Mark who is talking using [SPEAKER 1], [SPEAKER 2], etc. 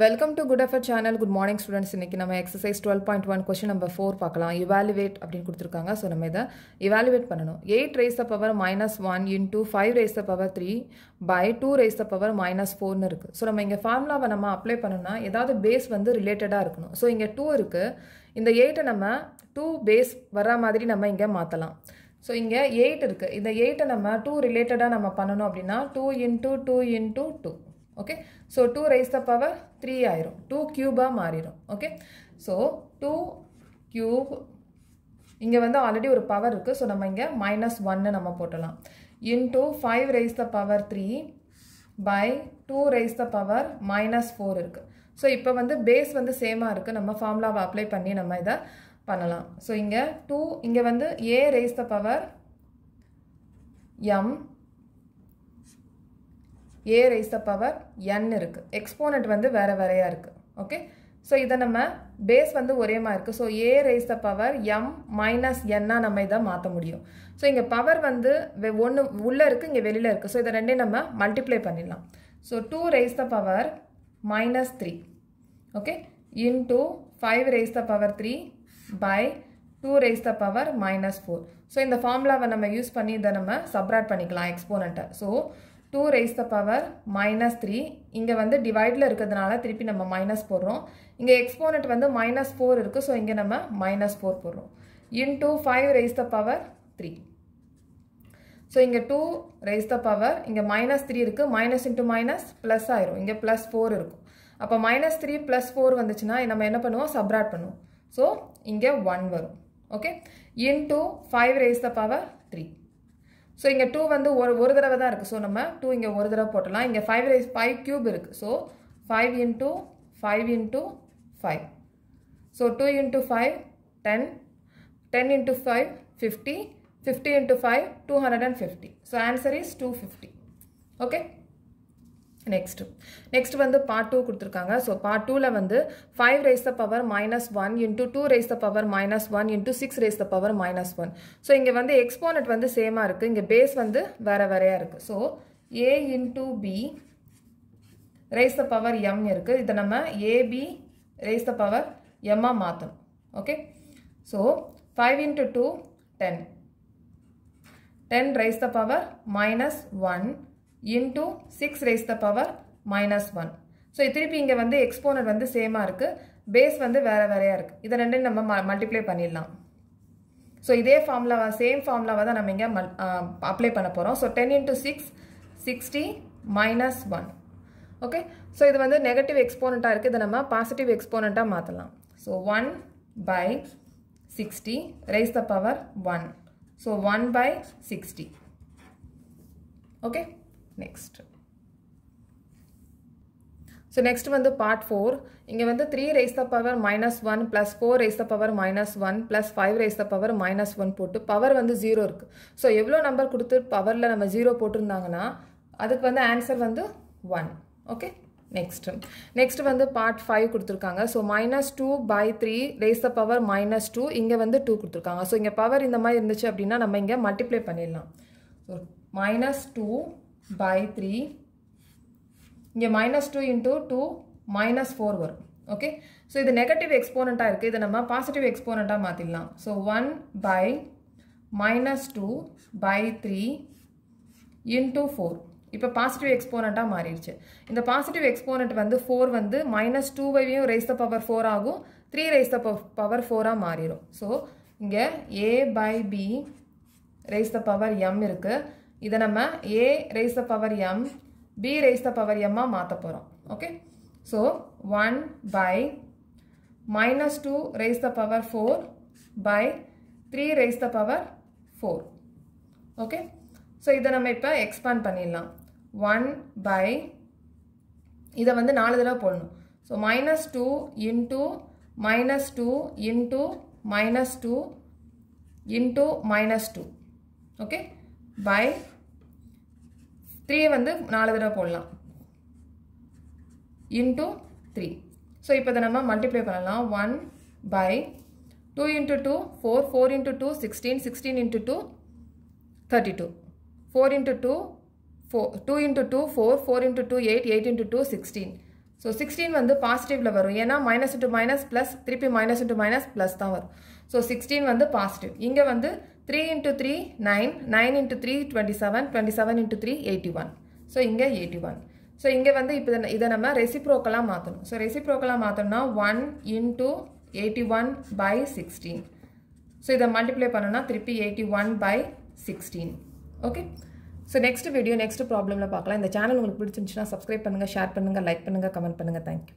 [SPEAKER 1] Welcome to good effort channel good morning students இன்னைக்கு நம்ம exercise twelve point one question number four பார்க்கலாம். Evaluate அப்படின்னு கொடுத்துருக்காங்க. So நம்ம இதை இவாலுவேட் பண்ணணும். Eight raise the power minus one into five raise the power three by two raise the power minus ஃபோர்னு இருக்குது ஸோ நம்ம இங்கே ஃபார்முலாவை நம்ம அப்ளை பண்ணோம்னா ஏதாவது பேஸ் வந்து ரிலேட்டடாக இருக்கணும். ஸோ இங்கே டூ இருக்குது இந்த எயிட்டை நம்ம டூ பேஸ் வர மாதிரி நம்ம இங்கே மாற்றலாம் ஸோ இங்கே எயிட் இருக்குது இந்த எயிட்டை நம்ம டூ ரிலேட்டடாக நம்ம பண்ணணும் அப்படின்னா two into two into two okay so two raise the power three ஆயிரும். டூ க்யூபாக மாறிடும் ஓகே ஸோ டூ க்யூப் இங்கே வந்து ஆல்ரெடி ஒரு பவர் இருக்குது ஸோ நம்ம இங்கே மைனஸ் ஒன்னு நம்ம போட்டலாம். Into five raise the power three by two raise the power minus four இருக்குது ஸோ இப்போ வந்து பேஸ் வந்து சேமாக இருக்குது நம்ம ஃபார்முலாவை அப்ளை பண்ணி நம்ம இதை பண்ணலாம். ஸோ இங்கே டூ இங்கே வந்து A raise the power M A raise the power N இருக்குது எக்ஸ்போனட் வந்து வேறு வேறையாக இருக்குது ஓகே ஸோ இதை நம்ம பேஸ் வந்து ஒரே மாதிரி இருக்குது so A raise the power M minus என்னா நம்ம இதை மாற்ற முடியும். ஸோ இங்கே பவர் வந்து ஒன்று உள்ளே இருக்குது இங்கே வெளியில் இருக்குது ஸோ இதை ரெண்டையும் நம்ம மல்டிப்ளை பண்ணிடலாம். So two raise the power minus three okay into five raise the power three by two raise the power minus four so இந்த ஃபார்முலாவை நம்ம யூஸ் பண்ணி இதை நம்ம சப்ராட் பண்ணிக்கலாம் எக்ஸ்போனண்ட்டை so two raise the power minus three இங்கே வந்து டிவைடில் இருக்கிறதுனால திருப்பி நம்ம மைனஸ் போடுறோம். இங்கே எக்ஸ்போனட் வந்து மைனஸ் ஃபோர் இருக்குது ஸோ இங்கே நம்ம மைனஸ் ஃபோர் போடுறோம். Into five raise the power three so இங்கே டூ ரைஸ் த பவர் இங்கே மைனஸ் த்ரீ இருக்குது மைனஸ் இன்ட்டு மைனஸ் ப்ளஸ் ஆயிரும். இங்கே ப்ளஸ் ஃபோர் இருக்கும். அப்போ மைனஸ் த்ரீ ப்ளஸ் ஃபோர் வந்துச்சுன்னா நம்ம என்ன பண்ணுவோம்? சப்ராட் பண்ணுவோம். ஸோ இங்கே ஒன் வரும். Okay into five raise the power three so இங்கே டூ வந்து ஒரு ஒரு தடவை தான் இருக்குது ஸோ நம்ம டூ இங்கே ஒரு தடவை போட்டலாம் இங்கே ஃபைவ் ரைஸ் ஃபைவ் க்யூப் இருக்குது so five into five into five so two into five ten ten into five fifty fifty into five two hundred and fifty so answer is two fifty okay next next வந்து part two கொடுத்துருக்காங்க. So part டூவில் வந்து five raise the power minus one into two raise the power minus one into six raise the power minus one so இங்கே வந்து exponent வந்து சேமாக இருக்குது இங்கே பேஸ் வந்து வேறு வேறையாக இருக்குது so A into B raise the power M இருக்குது இதை நம்ம ஏபி ரைஸ் த பவர் எம்மாக மாற்றணும் okay so five into two ten ten raise the power minus one into six raise the power minus one so திருப்பி இங்கே வந்து exponent வந்து சேமாக இருக்குது பேஸ் வந்து வேறு வேறையாக இருக்குது இதை ரெண்டையும் நம்ம ம மல்டிப்ளை பண்ணிடலாம். ஸோ இதே ஃபார்முலாவா சேம் ஃபார்முலாவை தான் நம்ம இங்கே மல் அப்ளை பண்ண போகிறோம் so ten into six sixty minus one okay so இது வந்து நெகட்டிவ் எக்ஸ்போனண்ட்டாக இருக்குது இதை நம்ம பாசிட்டிவ் எக்ஸ்போனண்ட்டாக மாற்றலாம் so one by sixty raise the power one so one by sixty okay next so next வந்து பார்ட் ஃபோர் இங்கே வந்து three raise the power minus one plus four raise the power minus one plus five raise the power minus one போட்டு power வந்து zero இருக்குது so எவ்வளோ number கொடுத்து பவரில் நம்ம ஜீரோ போட்டிருந்தாங்கன்னா அதுக்கு வந்து ஆன்சர் வந்து ஒன் ஓகே நெக்ஸ்ட் நெக்ஸ்ட் வந்து பார்ட் ஃபைவ் கொடுத்துருக்காங்க. So minus two by three raise the power minus two இங்கே வந்து டூ கொடுத்துருக்காங்க. ஸோ இங்கே பவர் இந்த மாதிரி இருந்துச்சு அப்படின்னா நம்ம இங்கே மல்டிப்ளை பண்ணிடலாம். So minus two by three இங்கே minus two into two minus four வரும். ஓகே ஸோ இது நெகட்டிவ் எக்ஸ்போனண்ட்டாக இருக்குது இதை நம்ம பாசிட்டிவ் எக்ஸ்போனண்ட்டாக மாற்றிடலாம் so one by minus two by three into four இப்போ பாசிட்டிவ் எக்ஸ்போனண்ட்டாக மாறிடுச்சு. இந்த பாசிட்டிவ் எக்ஸ்போனண்ட் வந்து ஃபோர் வந்து மைனஸ் டூவையும் ரைஸ் த பவர் ஃபோர் ஆகும். த்ரீ ரைஸ் த பவர் ஃபோராக மாறிடும். ஸோ இங்கே A by B raise the power M இருக்குது இதை நம்ம A raise the power M B raise the power எம்மாக மாற்ற போகிறோம் okay so one by minus two raise the power four by three raise the power four okay so இதை நம்ம இப்போ expand பண்ணிடலாம். One by இதை வந்து நாலு தடவை போடணும். So minus two into minus two into minus two into minus two okay by three வந்து நாலு தடவை போடலாம். இன்டூ த்ரீ ஸோ இப்போ இதை நம்ம மல்டிப்ளை பண்ணலாம். One by two into two four four into two sixteen sixteen into two thirty two four into two four two into two four four into two eight eight into two sixteen so sixteen வந்து பாசிட்டிவில் வரும். ஏன்னா minus into minus plus திருப்பி minus into minus plus தான் வரும். So sixteen வந்து positive இங்கே வந்து three into three nine nine into three twenty seven twenty seven into three eighty one so இங்கே எயிட்டி ஒன் ஸோ இங்கே வந்து இப்போ இதை நம்ம ரெசிப்ரோக்கலாக மாற்றணும் ஸோ ரெசிப்ரோக்கலாக மாற்றணும்னா one into eighty one by sixteen so இதை மல்டிப்ளை பண்ணோன்னா திருப்பி eighty one by sixteen okay so next video next ப்ராப்ளமில் பார்க்கலாம். இந்த சேனல் உங்களுக்கு பிடிச்சிருந்துச்சுன்னா சப்ஸ்கிரைப் பண்ணுங்கள் ஷேர் பண்ணுங்கள் லைக் பண்ணுங்கள் கமெண்ட் பண்ணுங்கள் தேங்க்யூ